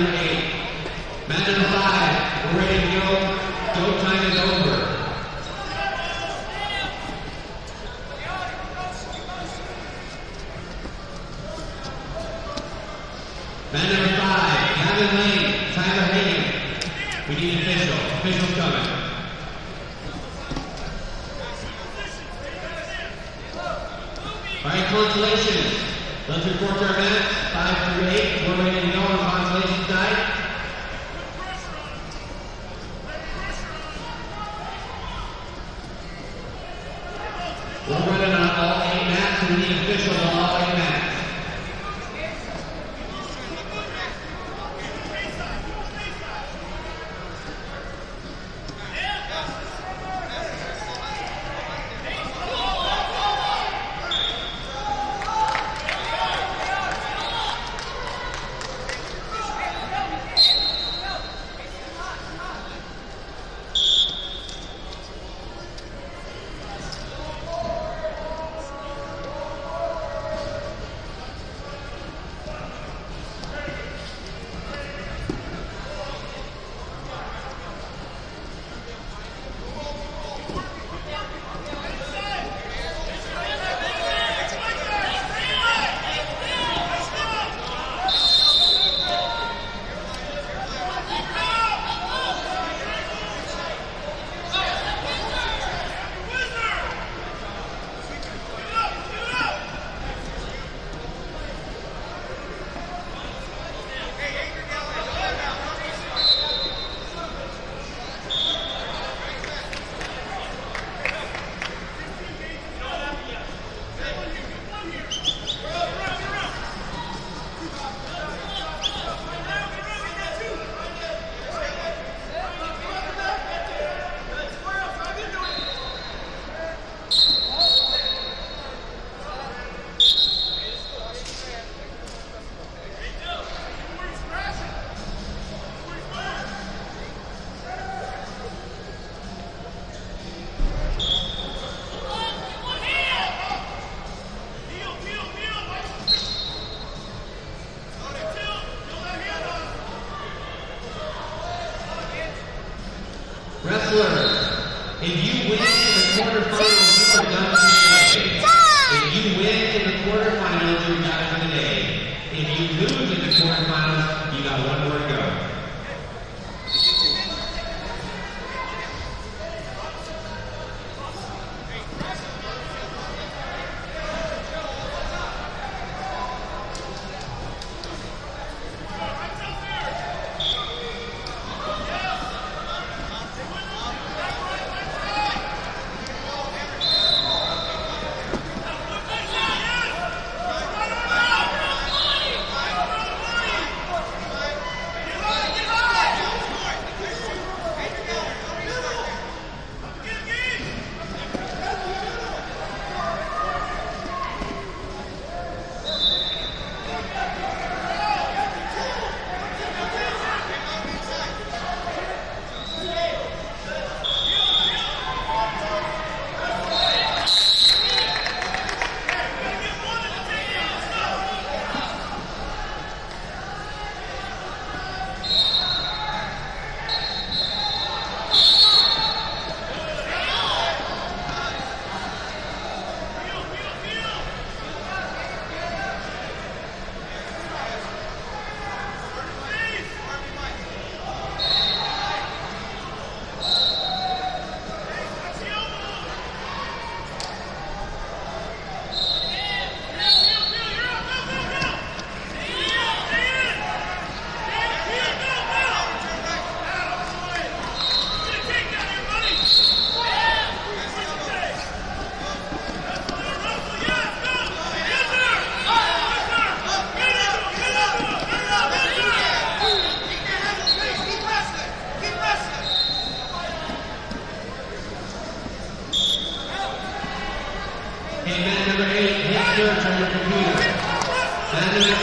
number eight. Mat number five, we're ready to go. Go time is over. Mat number five, Gavin Lane, Tyler Hagan. We need official. Official's coming. All right, consolation. Let's report to our minutes. Five through eight. We're ready to go on consolation Sanders.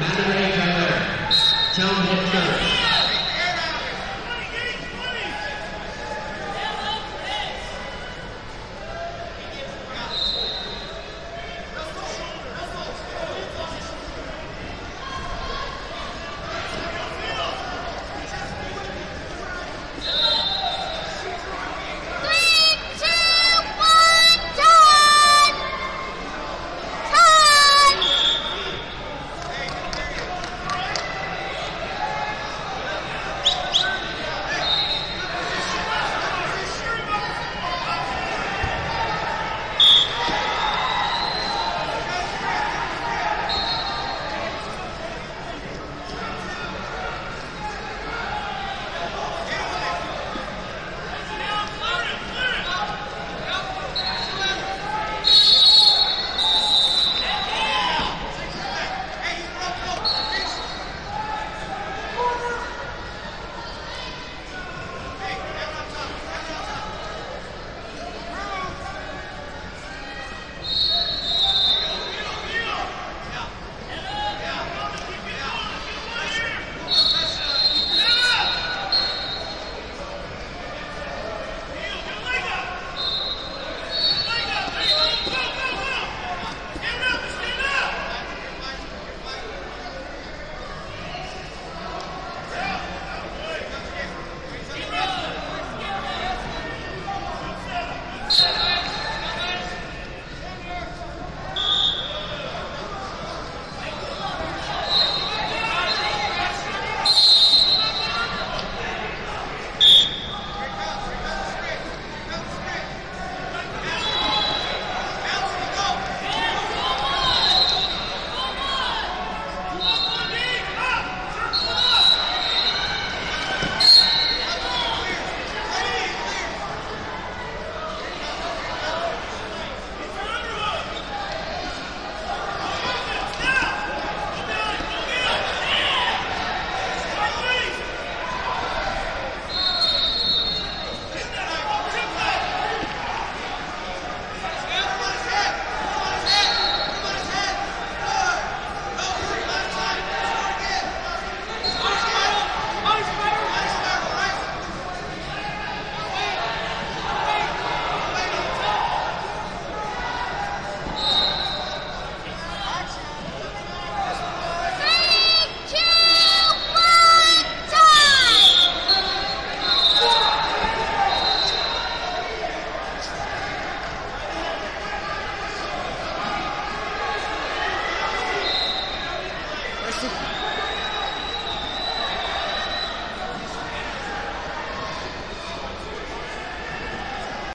Mat number eight. Mat number eight right